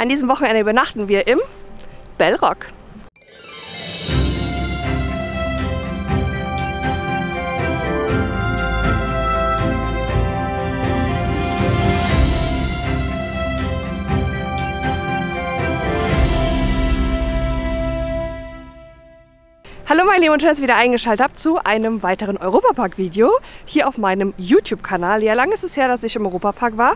An diesem Wochenende übernachten wir im Bellrock. Hallo meine Lieben und schön, dass ihr wieder eingeschaltet habt zu einem weiteren Europapark-Video hier auf meinem YouTube-Kanal. Ja, lange ist es her, dass ich im Europapark war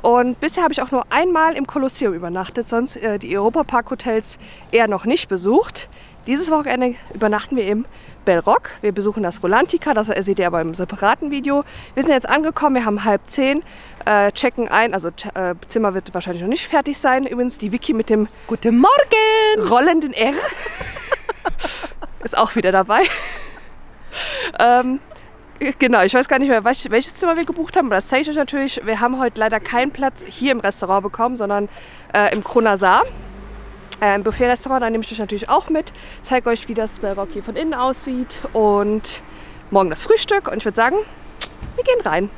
und bisher habe ich auch nur einmal im Kolosseum übernachtet, sonst äh, die Europapark-Hotels eher noch nicht besucht. Dieses Wochenende übernachten wir im Bellrock. Wir besuchen das Rolantica, das seht ihr aber im separaten Video. Wir sind jetzt angekommen, wir haben halb zehn, äh, checken ein, also äh, Zimmer wird wahrscheinlich noch nicht fertig sein. Übrigens die Wiki mit dem Guten Morgen! rollenden R. ist auch wieder dabei. ähm, genau, ich weiß gar nicht mehr, welches Zimmer wir gebucht haben, aber das zeige ich euch natürlich. Wir haben heute leider keinen Platz hier im Restaurant bekommen, sondern äh, im Kronasar. Äh, Im Buffet-Restaurant, da nehme ich euch natürlich auch mit. Zeige euch, wie das Bellrock hier von innen aussieht und morgen das Frühstück. Und ich würde sagen, wir gehen rein.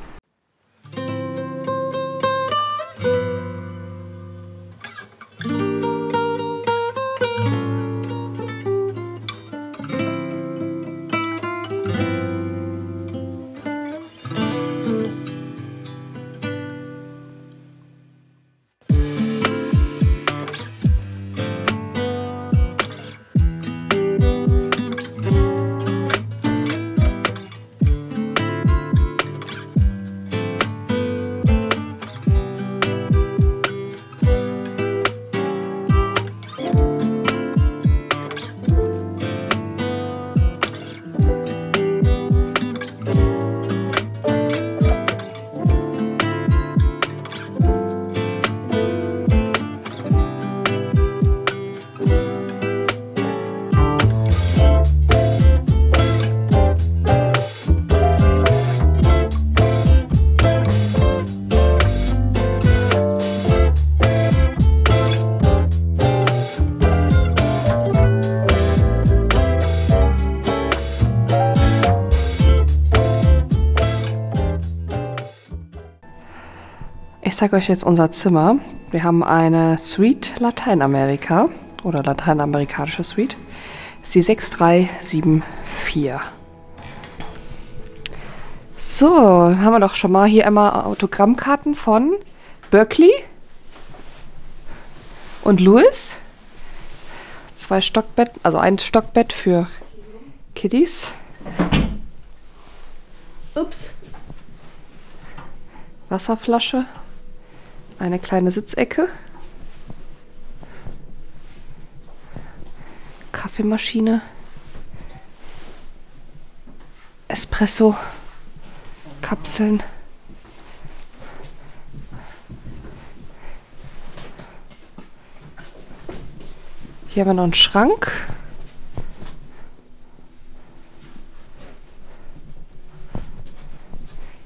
Zeige euch jetzt unser Zimmer. Wir haben eine Suite Lateinamerika oder lateinamerikanische Suite. Das ist die 6374. So, dann haben wir doch schon mal hier einmal Autogrammkarten von Berkeley und Louis. Zwei Stockbetten, also ein Stockbett für Kiddies. Ups. Wasserflasche. Eine kleine Sitzecke. Kaffeemaschine. Espresso. Kapseln. Hier haben wir noch einen Schrank.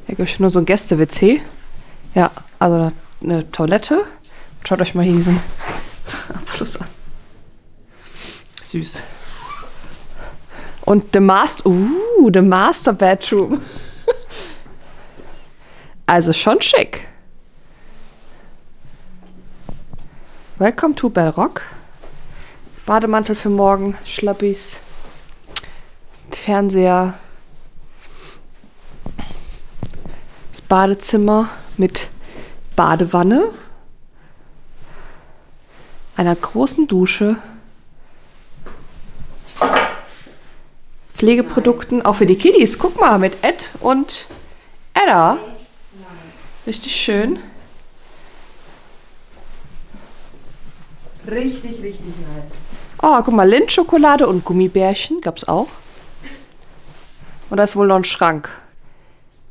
Hier gibt es nur so ein Gäste-WC. Ja, also eine Toilette. Schaut euch mal hier diesen Abfluss an. Süß. Und the Master, uh, the Master Bedroom. also schon schick. Welcome to Bellrock. Bademantel für morgen, Schlappis, Fernseher, das Badezimmer mit Badewanne, einer großen Dusche, Pflegeprodukten, auch für die Kiddies. Guck mal, mit Ed und Edda. Richtig schön. Richtig, richtig nice. Oh, guck mal, Lindschokolade und Gummibärchen gab es auch. Und da ist wohl noch ein Schrank.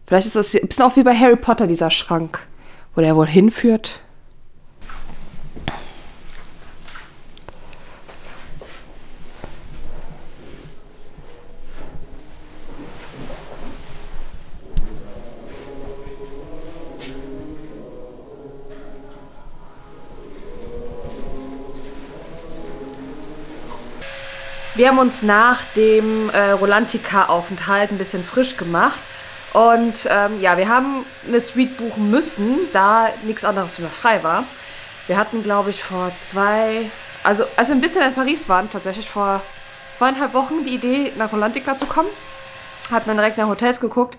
Vielleicht ist das ein bisschen auch wie bei Harry Potter, dieser Schrank, wo der wohl hinführt. Wir haben uns nach dem äh, Rolantica-Aufenthalt ein bisschen frisch gemacht. Und ähm, ja, wir haben eine Suite buchen müssen, da nichts anderes mehr frei war. Wir hatten, glaube ich, vor zwei, also als wir ein bisschen in Paris waren, tatsächlich vor zweieinhalb Wochen die Idee, nach Rolantica zu kommen. Hatten dann direkt nach Hotels geguckt.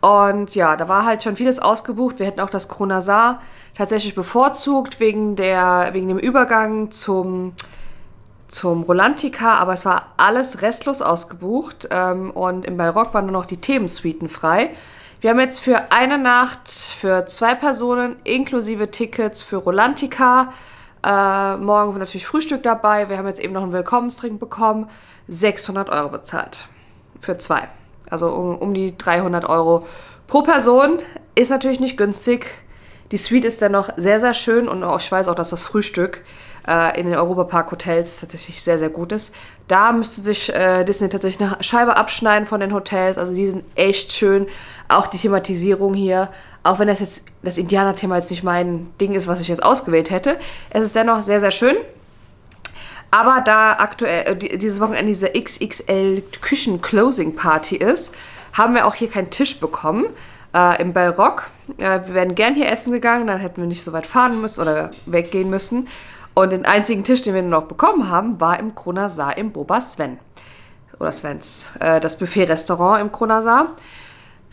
Und ja, da war halt schon vieles ausgebucht. Wir hätten auch das Kronasar tatsächlich bevorzugt wegen, der, wegen dem Übergang zum, zum Rolantica, aber es war alles restlos ausgebucht. Ähm, und im Ballrock waren nur noch die Themensuiten frei. Wir haben jetzt für eine Nacht für zwei Personen inklusive Tickets für Rolantica. Äh, morgen natürlich Frühstück dabei. Wir haben jetzt eben noch einen Willkommensdrink bekommen. 600 Euro bezahlt. Für zwei. Also um, um die 300 Euro pro Person. Ist natürlich nicht günstig. Die Suite ist dennoch sehr, sehr schön und auch, ich weiß auch, dass das Frühstück äh, in den Europapark Hotels tatsächlich sehr, sehr gut ist. Da müsste sich äh, Disney tatsächlich eine Scheibe abschneiden von den Hotels. Also die sind echt schön. Auch die Thematisierung hier. Auch wenn das jetzt das Indianer-Thema jetzt nicht mein Ding ist, was ich jetzt ausgewählt hätte. Es ist dennoch sehr, sehr schön. Aber da aktuell äh, dieses Wochenende diese XXL Küchen Closing Party ist, haben wir auch hier keinen Tisch bekommen äh, im Bellrock. Äh, wir wären gern hier essen gegangen, dann hätten wir nicht so weit fahren müssen oder weggehen müssen. Und den einzigen Tisch, den wir noch bekommen haben, war im Kronasar im Boba Sven. Oder Svens, äh, das Buffet-Restaurant im Kronasar.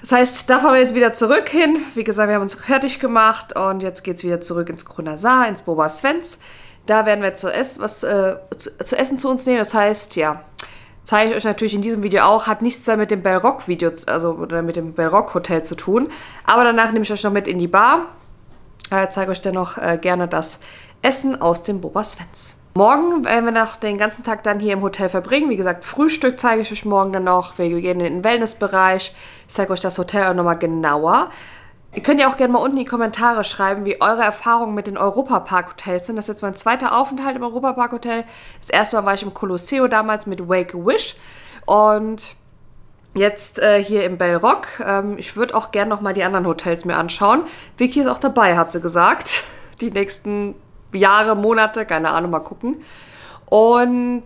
Das heißt, da fahren wir jetzt wieder zurück hin. Wie gesagt, wir haben uns fertig gemacht und jetzt geht es wieder zurück ins Kronasar, ins Boba Svens. Da werden wir zu, essen, was, äh, zu, zu, essen zu uns nehmen. Das heißt, ja, zeige ich euch natürlich in diesem Video auch. Hat nichts mit dem Bellrock Video, also oder mit dem Bellrock Hotel zu tun. Aber danach nehme ich euch noch mit in die Bar. Äh, zeige euch dann noch äh, gerne das Essen aus dem Boba Svens. Morgen werden wir noch den ganzen Tag dann hier im Hotel verbringen. Wie gesagt, Frühstück zeige ich euch morgen dann noch. Wir gehen in den Wellnessbereich. Ich zeige euch das Hotel auch nochmal genauer. Ihr könnt ja auch gerne mal unten in die Kommentare schreiben, wie eure Erfahrungen mit den Europapark-Hotels sind. Das ist jetzt mein zweiter Aufenthalt im Europapark-Hotel. Das erste Mal war ich im Colosseo damals mit Wake Wish. Und jetzt äh, hier im Bellrock. Ähm, ich würde auch gerne nochmal die anderen Hotels mir anschauen. Vicky ist auch dabei, hat sie gesagt. Die nächsten Jahre, Monate, keine Ahnung, mal gucken. Und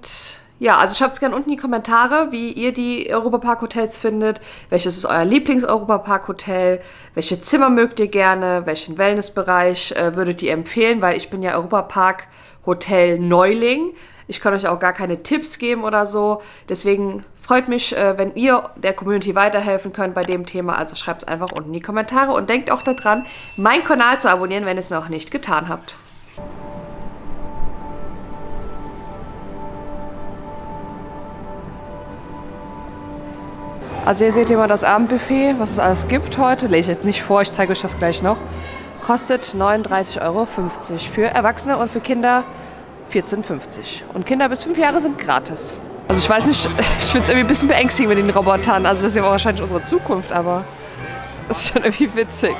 ja, also schreibt es gerne unten in die Kommentare, wie ihr die Europapark-Hotels findet. Welches ist euer Lieblings-Europapark-Hotel? Welche Zimmer mögt ihr gerne? Welchen Wellnessbereich äh, würdet ihr empfehlen? Weil ich bin ja Europapark-Hotel-Neuling. Ich kann euch auch gar keine Tipps geben oder so. Deswegen freut mich, äh, wenn ihr der Community weiterhelfen könnt bei dem Thema. Also schreibt es einfach unten in die Kommentare und denkt auch daran, meinen Kanal zu abonnieren, wenn ihr es noch nicht getan habt. Also hier seht ihr mal das Abendbuffet, was es alles gibt heute. Lese ich jetzt nicht vor, ich zeige euch das gleich noch. Kostet 39,50 Euro für Erwachsene und für Kinder 14,50. Und Kinder bis 5 Jahre sind gratis. Also ich weiß nicht, ich finde es irgendwie ein bisschen beängstigend mit den Robotern. Also das ist ja wahrscheinlich unsere Zukunft, aber das ist schon irgendwie witzig.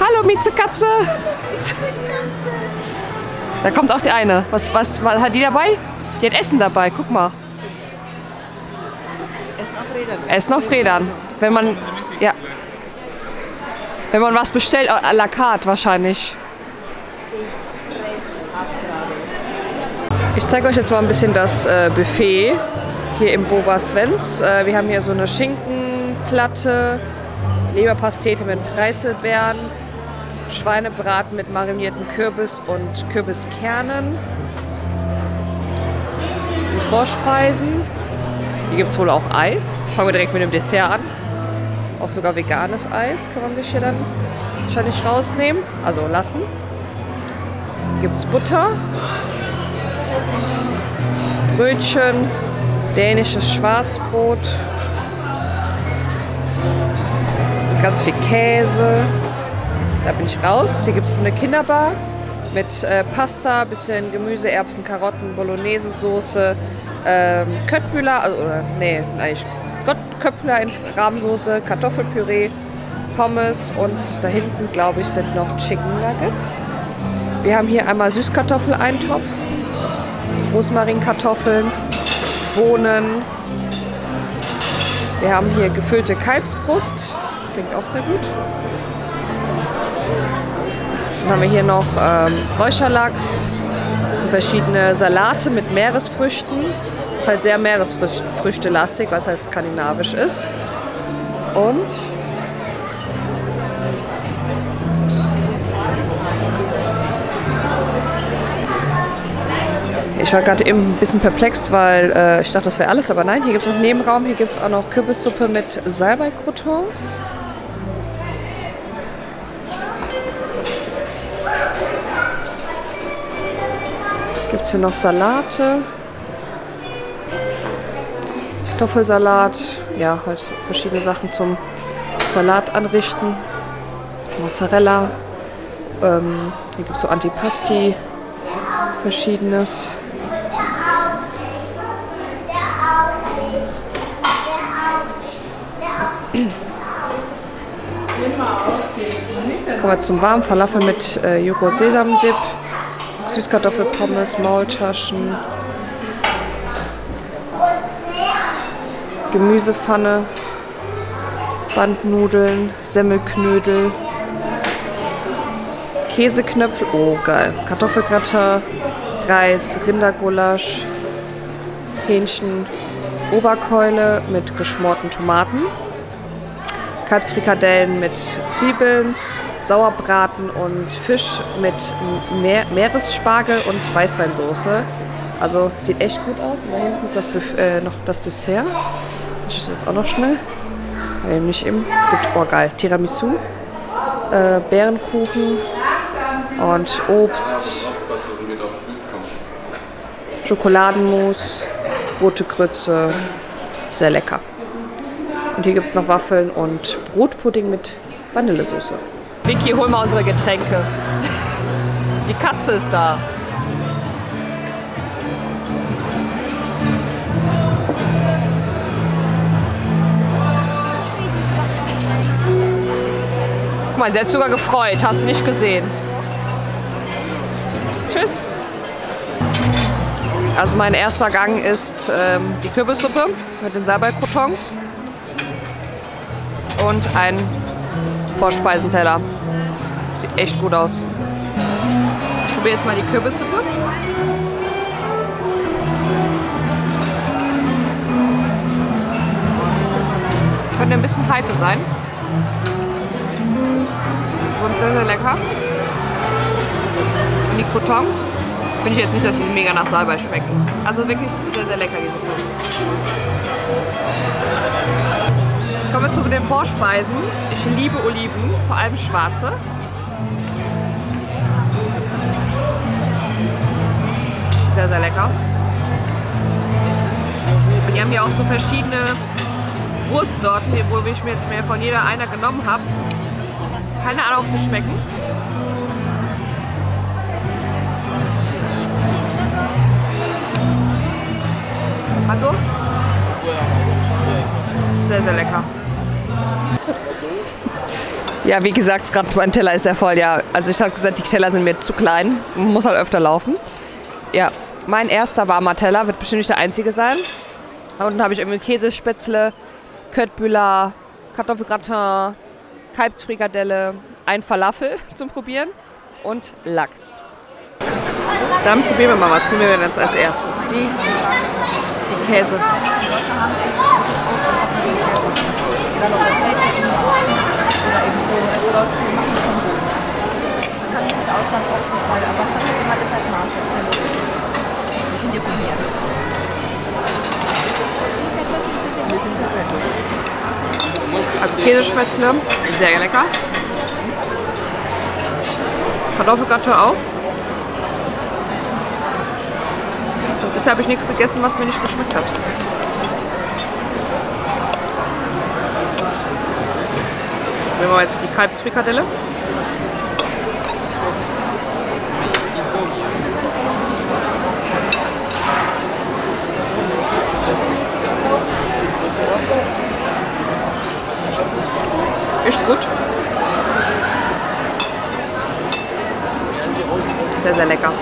Hallo Miezekatze! Da kommt auch die eine. Was, was, was hat die dabei? Die hat Essen dabei, guck mal. Essen auf Rädern. Essen auf Rädern. Wenn man, ja. Wenn man was bestellt, à la carte wahrscheinlich. Ich zeige euch jetzt mal ein bisschen das äh, Buffet hier im Boba Svens. Äh, wir haben hier so eine Schinkenplatte, Leberpastete mit Preiselbeeren, Schweinebraten mit marinierten Kürbis und Kürbiskernen. Vorspeisen. Hier gibt es wohl auch Eis. Fangen wir direkt mit dem Dessert an. Auch sogar veganes Eis kann man sich hier dann wahrscheinlich rausnehmen. Also lassen. Gibt es Butter. Brötchen. Dänisches Schwarzbrot. Ganz viel Käse. Da bin ich raus. Hier gibt es eine Kinderbar mit äh, Pasta, bisschen Gemüse, Erbsen, Karotten, Bolognese-Soße, ähm, Köttbühler, also, oder nee, sind eigentlich Köttbühler in Rahmsoße, Kartoffelpüree, Pommes und da hinten, glaube ich, sind noch Chicken Nuggets. Wir haben hier einmal Süßkartoffeleintopf, Rosmarinkartoffeln, Bohnen. Wir haben hier gefüllte Kalbsbrust, klingt auch sehr gut. Dann haben wir hier noch ähm, Räucherlachs, verschiedene Salate mit Meeresfrüchten. Das ist halt sehr Meeresfrüchte-lastig, was halt skandinavisch ist. Und Ich war gerade eben ein bisschen perplext, weil äh, ich dachte, das wäre alles, aber nein, hier gibt es noch einen Nebenraum. Hier gibt es auch noch Kürbissuppe mit Salbei-Croutons. Gibt es hier noch Salate. Kartoffelsalat. Ja, halt verschiedene Sachen zum Salat anrichten. Mozzarella. Ähm, hier gibt es so Antipasti. Verschiedenes. Kommen wir zum warmen Falafel mit äh, Joghurt-Sesam-Dip, Süßkartoffelpommes, Maultaschen, Gemüsepfanne, Bandnudeln, Semmelknödel, Käseknöpfe, oh geil, Kartoffelgratin, Reis, Rindergulasch, Hähnchen, Oberkeule mit geschmorten Tomaten, Kalbsfrikadellen mit Zwiebeln, Sauerbraten und Fisch mit Meer Meeresspargel und Weißweinsoße. Also sieht echt gut aus. Und da hinten ist das Buff äh, noch das Dessert. Das ist jetzt auch noch schnell. Nicht im. Es gibt, oh geil, Tiramisu, äh, Bärenkuchen und Obst, Schokoladenmus, rote Grütze. Sehr lecker. Und hier gibt es noch Waffeln und Brotpudding mit Vanillesoße. Vicky, hol mal unsere Getränke. Die Katze ist da. Guck mal, sie hat sogar gefreut. Hast du nicht gesehen. Tschüss. Also mein erster Gang ist ähm, die Kürbissuppe mit den Salbei-Croutons und ein Vorspeisenteller. Sieht echt gut aus. Ich probiere jetzt mal die Kürbissuppe. Könnte ein bisschen heißer sein. Sonst sehr, sehr lecker. Und die Croutons finde ich jetzt nicht, dass sie mega nach Salbei schmecken. Also wirklich sehr, sehr lecker, die Suppe. Kommen wir zu den Vorspeisen. Ich liebe Oliven, vor allem schwarze. Sehr, sehr lecker. Und die haben hier auch so verschiedene Wurstsorten, wo ich mir jetzt mehr von jeder einer genommen habe. Keine Ahnung, ob sie schmecken. Also, sehr, sehr lecker. Ja, wie gesagt, gerade mein Teller ist sehr voll. Ja, also ich habe gesagt, die Teller sind mir zu klein. Man muss halt öfter laufen. Ja, mein erster warmer Teller wird bestimmt nicht der einzige sein. Unten habe ich irgendwie Käsespätzle, Köttbüller, Kartoffelgratin, Kalbsfrikadelle, ein Falafel zum Probieren und Lachs. Dann probieren wir mal was. Probieren wir jetzt als erstes die, die Käse. Restaurants zu machen, schon gut. Man kann nicht das Ausland oft nicht halt, aber man kann immer das als Maßstab, ist ja logisch. Wir sind ja von hier. Wir sind hier. Also Käsespätzle, sehr lecker. Kartoffelgratin auch. Bisher habe ich nichts gegessen, was mir nicht geschmeckt hat. Nehmen wir jetzt die Kalbsfrikadelle. Ist gut. Sehr, sehr lecker.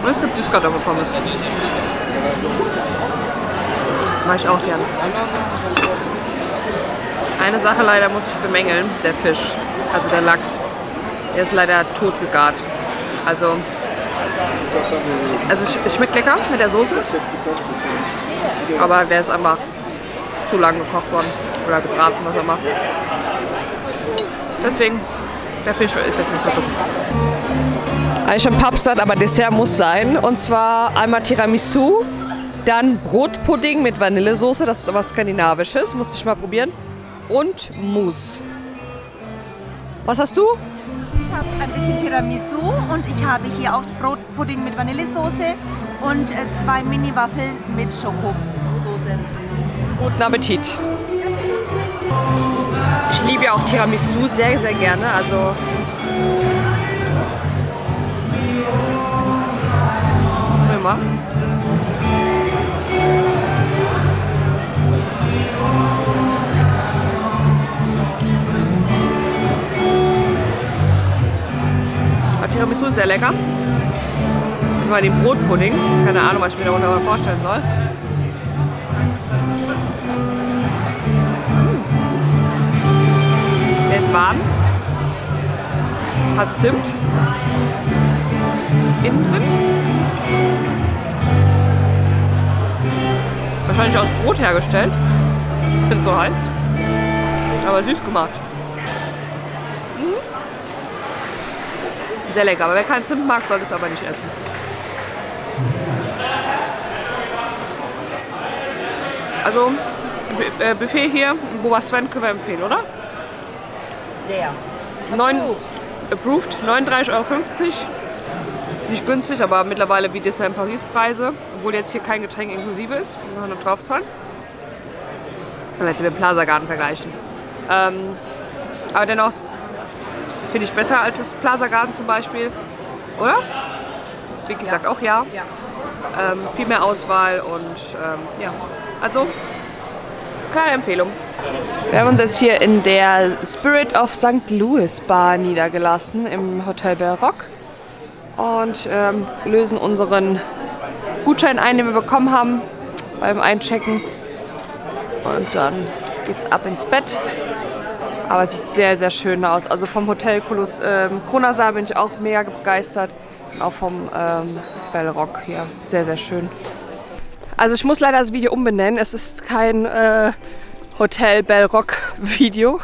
Und es gibt Süßkartoffelpommes. Mach ich auch gern. Eine Sache leider muss ich bemängeln, der Fisch, also der Lachs. Der ist leider tot gegart. Also, also es, schmeckt lecker mit der Soße, aber der ist einfach zu lang gekocht worden oder gebraten, was auch immer. Deswegen Der Fisch ist jetzt nicht so dumm. Eigentlich schon Pappstadt, aber Dessert muss sein. Und zwar einmal Tiramisu, dann Brotpudding mit Vanillesoße, das ist aber skandinavisches, musste ich mal probieren. Und Mousse. Was hast du? Ich habe ein bisschen Tiramisu und ich habe hier auch Brotpudding mit Vanillesoße und äh, zwei Mini-Waffeln mit Schokosoße. Guten Appetit. Ich liebe ja auch Tiramisu sehr, sehr gerne. Also immer. Tiramisu ist sehr lecker. Das war den Brotpudding. Keine Ahnung, was ich mir darunter vorstellen soll. Der ist warm. Hat Zimt. Innen drin. Wahrscheinlich aus Brot hergestellt. Wenn es so heißt. Aber süß gemacht. Sehr lecker. Aber wer keinen Zimt mag, sollte es aber nicht essen. Also, Bu- äh, Buffet hier, Boba Sven können wir empfehlen, oder? Sehr. Neun, Approved. approved, 39,50 Euro. Nicht günstig, aber mittlerweile wie Disneyland Paris Preise. Obwohl jetzt hier kein Getränk inklusive ist. Wir noch drauf zahlen. Wenn wir jetzt mit dem Plaza Garden vergleichen. Ähm, aber dennoch finde ich besser als das Plaza Garden zum Beispiel. Oder? Wie gesagt, auch ja. Ja. Ähm, viel mehr Auswahl und ähm, ja. Also, klare Empfehlung. Wir haben uns jetzt hier in der Spirit of St. Louis Bar niedergelassen im Hotel Bell Rock und ähm, lösen unseren Gutschein ein, den wir bekommen haben beim Einchecken. Und dann geht's ab ins Bett. Aber es sieht sehr, sehr schön aus. Also vom Hotel Kolos, ähm, Kronasal bin ich auch mega begeistert. Auch vom ähm, Bell Rock hier. Sehr, sehr schön. Also ich muss leider das Video umbenennen. Es ist kein äh, Hotel Bell Rock Video.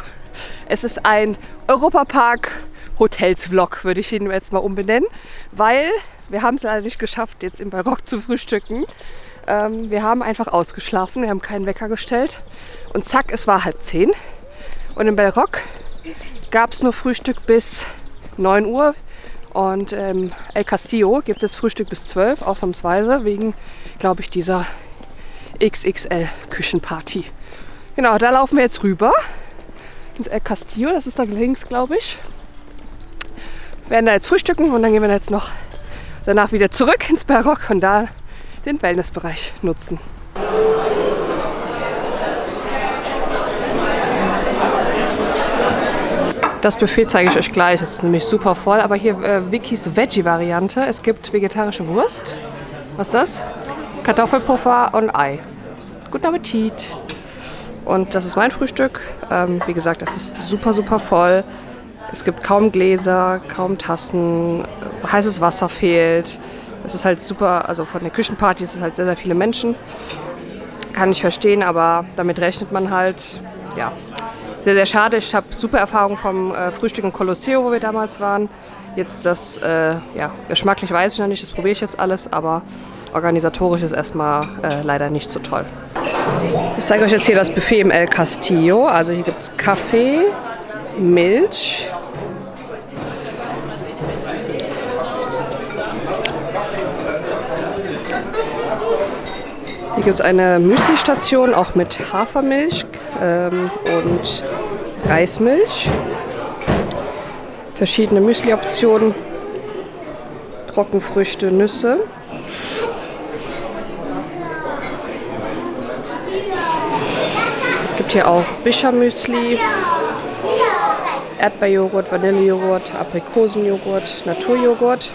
Es ist ein Europapark Hotels Vlog, würde ich ihn jetzt mal umbenennen. Weil wir haben es leider nicht geschafft, jetzt im Bell Rock zu frühstücken. Ähm, wir haben einfach ausgeschlafen. Wir haben keinen Wecker gestellt. Und zack, es war halb zehn. Und im Bell Rock gab es nur Frühstück bis 9 Uhr. Und ähm, El Castillo gibt es Frühstück bis 12, ausnahmsweise, wegen, glaube ich, dieser XXL-Küchenparty. Genau, da laufen wir jetzt rüber ins El Castillo, das ist da links, glaube ich. Wir werden da jetzt frühstücken und dann gehen wir jetzt noch danach wieder zurück ins Barock und da den Wellnessbereich nutzen. Das Buffet zeige ich euch gleich. Es ist nämlich super voll. Aber hier äh, Vickys Veggie-Variante. Es gibt vegetarische Wurst. Was ist das? Kartoffelpuffer und Ei. Guten Appetit. Und das ist mein Frühstück. Ähm, wie gesagt, es ist super, super voll. Es gibt kaum Gläser, kaum Tassen. Heißes Wasser fehlt. Es ist halt super, also von der Küchenparty ist es halt sehr, sehr viele Menschen. Kann ich verstehen, aber damit rechnet man halt. Ja, sehr, sehr schade. Ich habe super Erfahrung vom äh, Frühstück im Colosseo, wo wir damals waren. Jetzt das, äh, ja, geschmacklich weiß ich noch nicht, das probiere ich jetzt alles, aber organisatorisch ist erstmal äh, leider nicht so toll. Ich zeige euch jetzt hier das Buffet im El Castillo. Also hier gibt es Kaffee, Milch. Hier gibt es eine Müsli-Station, auch mit Hafermilch ähm, und Reismilch. Verschiedene Müsli-Optionen, Trockenfrüchte, Nüsse. Es gibt hier auch Bischermüsli, Erdbeerjoghurt, Vanillejoghurt, Aprikosenjoghurt, Naturjoghurt,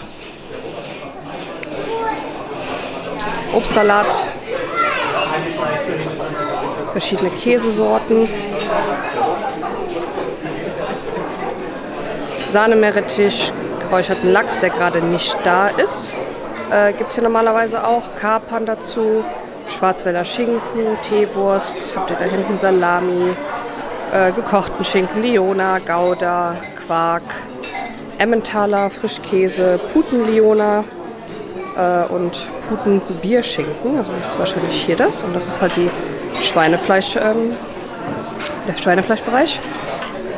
Obstsalat, verschiedene Käsesorten, Sahnemeerrettich, geräucherten Lachs, der gerade nicht da ist. Äh, Gibt es hier normalerweise auch Kapern dazu, Schwarzwälder Schinken, Teewurst, habt ihr da hinten Salami, äh, gekochten Schinken, Liona, Gouda, Quark, Emmentaler Frischkäse, Putenliona äh, und Putenbierschinken. Also das ist wahrscheinlich hier das. Und das ist halt die Schweinefleisch, ähm, der Schweinefleischbereich.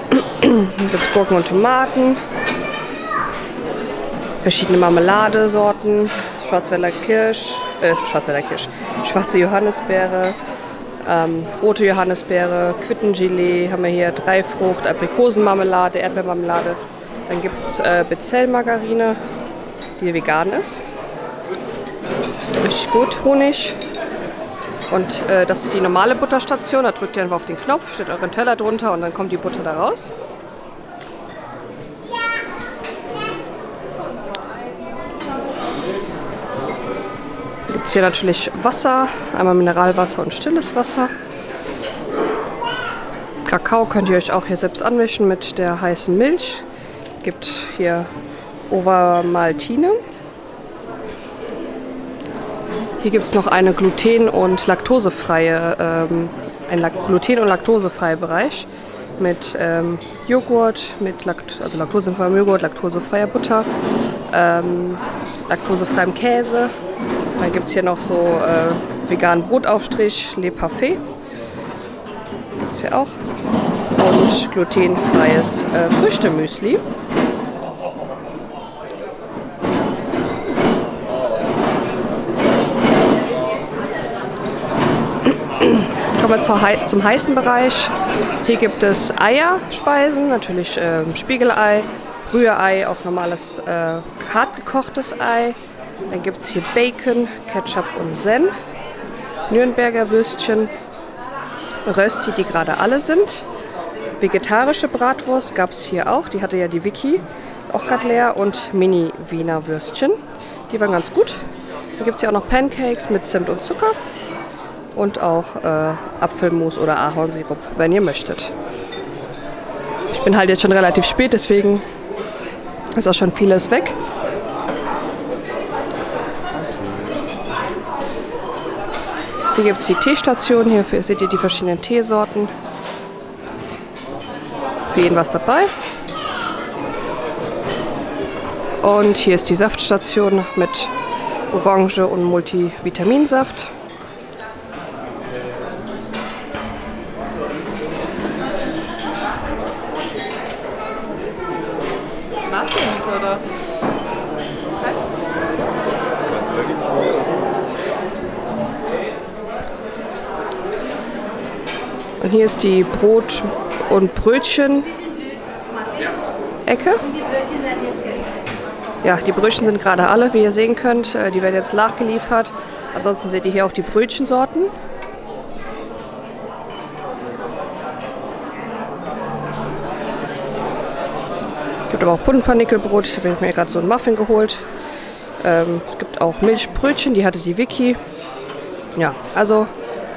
Gibt Gurken und Tomaten. Verschiedene Marmeladesorten. Schwarzwälder Kirsch, äh, Schwarzwälder Kirsch, schwarze Johannisbeere, ähm, rote Johannisbeere, Quittengelee haben wir hier, Dreifrucht, Aprikosenmarmelade, Erdbeermarmelade. Dann gibt es äh, Bezellmargarine, die vegan ist. Richtig gut, Honig. Und äh, das ist die normale Butterstation. Da drückt ihr einfach auf den Knopf, steht euren Teller drunter und dann kommt die Butter da raus. Gibt es hier natürlich Wasser, einmal Mineralwasser und stilles Wasser. Kakao könnt ihr euch auch hier selbst anmischen mit der heißen Milch. Gibt hier Ovamaltine. Hier gibt es noch eine gluten- und laktosefreie, ähm, ein gluten- und laktosefreie Bereich mit ähm, Joghurt, mit Lakt also laktosefreiem Joghurt, laktosefreier Butter, ähm, laktosefreiem Käse. Dann gibt es hier noch so äh, veganen Brotaufstrich, Le Parfait. Gibt es hier auch. Und glutenfreies äh, Früchtemüsli. Kommen wir zum heißen Bereich. Hier gibt es Eierspeisen, natürlich ähm, Spiegelei, Rührei, auch normales äh, hartgekochtes Ei. Dann gibt es hier Bacon, Ketchup und Senf, Nürnberger Würstchen, Rösti, die gerade alle sind. Vegetarische Bratwurst gab es hier auch, die hatte ja die Vicky, auch gerade leer. Und Mini-Wiener Würstchen, die waren ganz gut. Dann gibt es hier auch noch Pancakes mit Zimt und Zucker und auch äh, Apfelmus oder Ahornsirup, wenn ihr möchtet. Ich bin halt jetzt schon relativ spät, deswegen ist auch schon vieles weg. Hier gibt es die Teestation. Hier seht ihr die verschiedenen Teesorten. Für jeden was dabei. Und hier ist die Saftstation mit Orange und Multivitaminsaft. Martins, oder? Und hier ist die Brot- und Brötchen-Ecke. Ja, die Brötchen sind gerade alle, wie ihr sehen könnt. Äh, Die werden jetzt nachgeliefert. Ansonsten seht ihr hier auch die Brötchensorten. gibt aber auch Puddingpanickelbrot. Ich habe mir gerade so einen Muffin geholt. Ähm, es gibt auch Milchbrötchen, die hatte die Vicky. Ja, also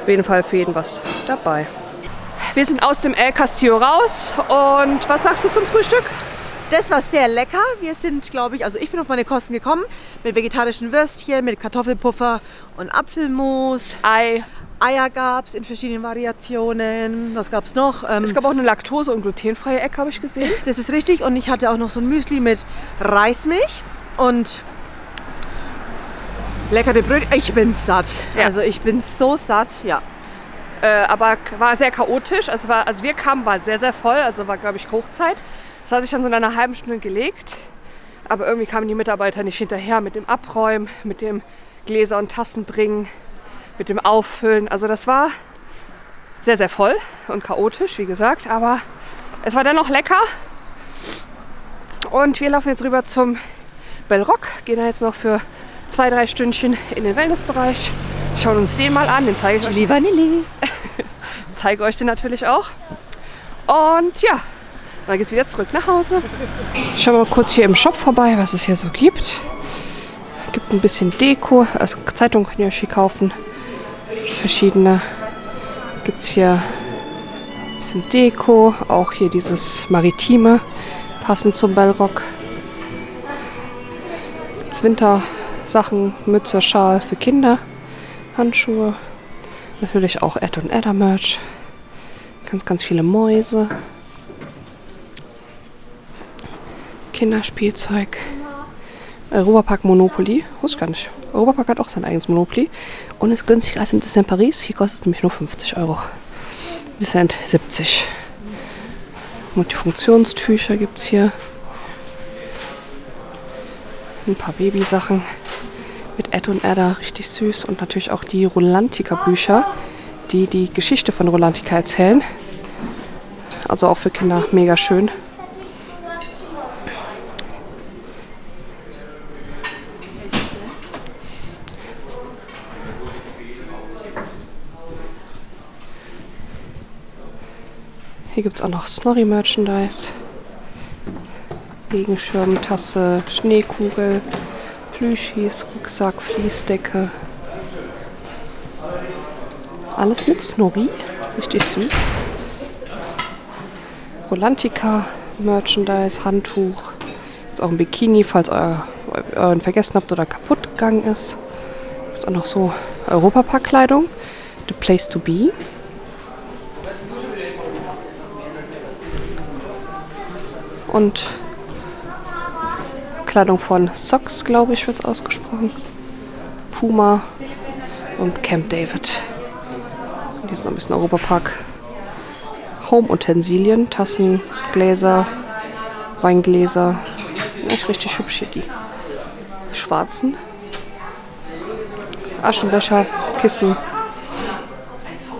auf jeden Fall für jeden was dabei. Wir sind aus dem El Castillo raus und was sagst du zum Frühstück? Das war sehr lecker. Wir sind, glaube ich, also ich bin auf meine Kosten gekommen mit vegetarischen Würstchen, mit Kartoffelpuffer und Apfelmus. Ei. Eier gab es in verschiedenen Variationen. Was gab es noch? Ähm, Es gab auch eine Laktose- und glutenfreie Ecke, habe ich gesehen. das ist richtig. Und ich hatte auch noch so ein Müsli mit Reismilch und leckere Brötchen. Ich bin satt. Ja. Also ich bin so satt. Ja. Äh, aber war sehr chaotisch. Also, war, als wir kamen, war sehr, sehr voll. Also war, glaube ich, Hochzeit. Das hat sich dann so in einer halben Stunde gelegt. Aber irgendwie kamen die Mitarbeiter nicht hinterher mit dem Abräumen, mit dem Gläser und Tassen bringen, mit dem Auffüllen. Also das war sehr, sehr voll und chaotisch, wie gesagt. Aber es war dennoch lecker. Und wir laufen jetzt rüber zum Bellrock. Gehen da jetzt noch für zwei, drei Stündchen in den Wellnessbereich. Schauen uns den mal an. Den zeige ich euch Chili Vanilli. zeige euch den natürlich auch. Und ja, dann geht es wieder zurück nach Hause. Schauen wir mal kurz hier im Shop vorbei, was es hier so gibt. Gibt ein bisschen Deko, also Zeitung könnt ihr euch hier kaufen. Verschiedene. Gibt es hier ein bisschen Deko, auch hier dieses Maritime, passend zum Bellrock. Gibt's Wintersachen, Mütze, Schal für Kinder, Handschuhe. Natürlich auch Ed und Edda Merch. Ganz, ganz viele Mäuse. Kinderspielzeug. Europapark Monopoly. Wusste ich gar nicht. Europapark hat auch sein eigenes Monopoly. Und ist günstiger als im Disneyland Paris. Hier kostet es nämlich nur 50 Euro. Disneyland 70. Multifunktionstücher gibt es hier. Ein paar Babysachen mit Ed und Edda, richtig süß. Und natürlich auch die Rolantica-Bücher, die die Geschichte von Rolantica erzählen. Also auch für Kinder mega schön. Hier gibt es auch noch Snorri-Merchandise. Regenschirm, Tasse, Schneekugel, Plüschis, Rucksack, Fließdecke. Alles mit Snorri. Richtig süß. Rolantica, Merchandise, Handtuch. Gibt auch ein Bikini, falls euer, euren vergessen habt oder kaputt gegangen ist. Gibt auch noch so Europapark-Kleidung. The Place to Be. Und Kleidung von Socks, glaube ich, wird es ausgesprochen. Puma und Camp David. Und hier ist noch ein bisschen Europapark. Home-Utensilien, Tassen, Gläser, Weingläser. Echt richtig hübsch hier die schwarzen. Aschenbecher, Kissen.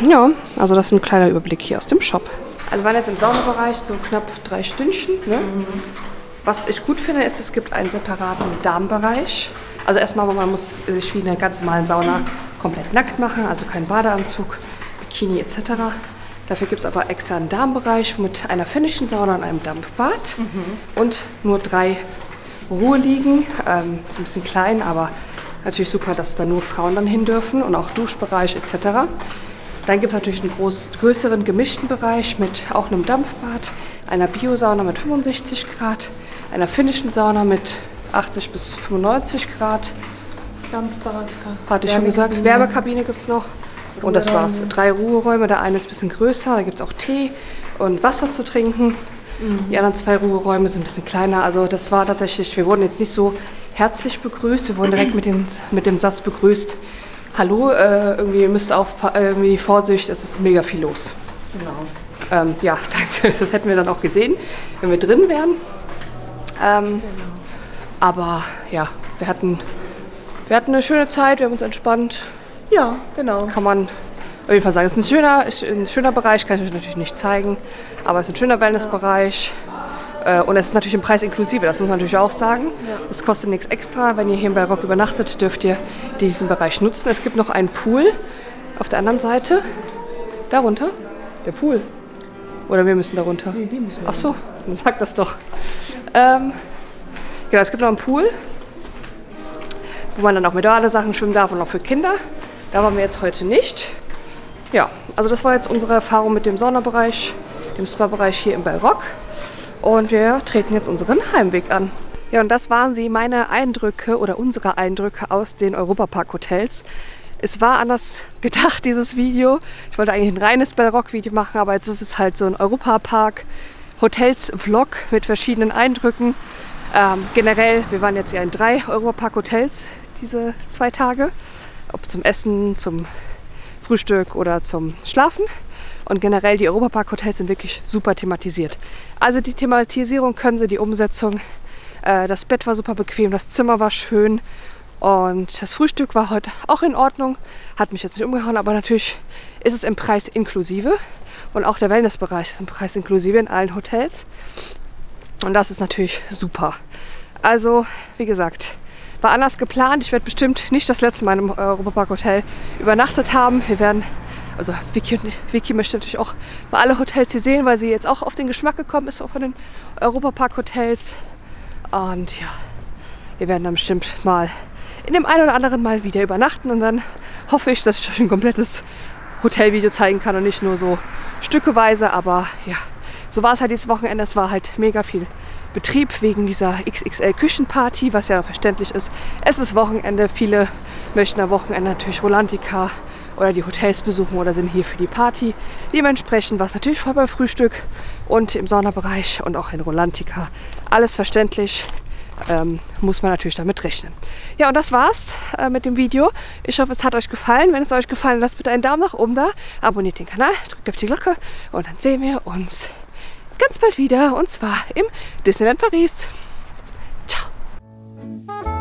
Ja, also das ist ein kleiner Überblick hier aus dem Shop. Also wir waren jetzt im Saunabereich so knapp drei Stündchen. Ne? Mhm. Was ich gut finde, ist, es gibt einen separaten Darmbereich. Also erstmal, man muss sich wie in einer ganz normalen Sauna komplett nackt machen, also kein Badeanzug, Bikini etc. Dafür gibt es aber extra einen Darmbereich mit einer finnischen Sauna und einem Dampfbad mhm. und nur drei Ruheliegen. Ähm, ist ein bisschen klein, aber natürlich super, dass da nur Frauen dann hin dürfen und auch Duschbereich etc. Dann gibt es natürlich einen groß, größeren gemischten Bereich mit auch einem Dampfbad, einer Biosauna mit 65 Grad, einer finnischen Sauna mit 80 bis 95 Grad. Dampfbad. Hatte ich schon gesagt. Wärmekabine gibt es noch. Und das war's. Drei Ruheräume. Der eine ist ein bisschen größer. Da gibt es auch Tee und Wasser zu trinken. Mhm. Die anderen zwei Ruheräume sind ein bisschen kleiner. Also das war tatsächlich, wir wurden jetzt nicht so herzlich begrüßt. Wir wurden direkt mit, den, mit dem Satz begrüßt, hallo, äh, irgendwie müsst auf, irgendwie Vorsicht, es ist mega viel los. Genau. Ähm, ja, danke. Das hätten wir dann auch gesehen, wenn wir drin wären. Ähm, genau. Aber ja, wir hatten, wir hatten eine schöne Zeit, wir haben uns entspannt. Ja, genau. Kann man auf jeden Fall sagen. Es ist ein schöner, ist ein schöner Bereich, kann ich euch natürlich nicht zeigen, aber es ist ein schöner Wellnessbereich. Äh, und es ist natürlich im Preis inklusive, das muss man natürlich auch sagen. Es ja. kostet nichts extra. Wenn ihr hier bei Rock übernachtet, dürft ihr diesen Bereich nutzen. Es gibt noch einen Pool auf der anderen Seite. Darunter? Der Pool. Oder wir müssen darunter? Nee, wir müssen Ach so, dann sag das doch. Ähm, genau, es gibt noch einen Pool, wo man dann auch mit Sachen schwimmen darf und auch für Kinder. Da waren wir jetzt heute nicht. Ja, also das war jetzt unsere Erfahrung mit dem Saunabereich, dem Spa-Bereich hier im Bellrock. Und wir treten jetzt unseren Heimweg an. Ja, und das waren sie, meine Eindrücke oder unsere Eindrücke aus den Europapark-Hotels. Es war anders gedacht, dieses Video. Ich wollte eigentlich ein reines Bellrock-Video machen, aber jetzt ist es halt so ein Europapark-Hotels-Vlog mit verschiedenen Eindrücken. Ähm, generell, wir waren jetzt ja in drei Europapark-Hotels diese zwei Tage. Ob zum Essen, zum Frühstück oder zum Schlafen. Und generell die Europapark-Hotels sind wirklich super thematisiert. Also die Thematisierung können sie, die Umsetzung. Äh, das Bett war super bequem, das Zimmer war schön und das Frühstück war heute auch in Ordnung. Hat mich jetzt nicht umgehauen, aber natürlich ist es im Preis inklusive. Und auch der Wellnessbereich ist im Preis inklusive in allen Hotels. Und das ist natürlich super. Also, wie gesagt, war anders geplant. Ich werde bestimmt nicht das letzte Mal im Europapark Hotel übernachtet haben. Wir werden, also Vicky, Vicky möchte natürlich auch mal alle Hotels hier sehen, weil sie jetzt auch auf den Geschmack gekommen ist, auch von den Europapark Hotels. Und ja, wir werden dann bestimmt mal in dem einen oder anderen Mal wieder übernachten und dann hoffe ich, dass ich euch ein komplettes Hotelvideo zeigen kann und nicht nur so stückeweise. Aber ja, so war es halt dieses Wochenende. Es war halt mega viel Betrieb wegen dieser XXL Küchenparty, was ja verständlich ist. Es ist Wochenende. Viele möchten am Wochenende natürlich Rolantica oder die Hotels besuchen oder sind hier für die Party. Dementsprechend war es natürlich voll beim Frühstück und im Saunabereich und auch in Rolantica. Alles verständlich ähm, muss man natürlich damit rechnen. Ja, und das war's äh, mit dem Video. Ich hoffe, es hat euch gefallen. Wenn es euch gefallen, hat, lasst bitte einen Daumen nach oben da, abonniert den Kanal, drückt auf die Glocke und dann sehen wir uns ganz bald wieder und zwar im Disneyland Paris. Ciao!